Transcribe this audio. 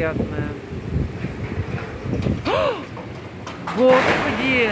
невероятное. Господи!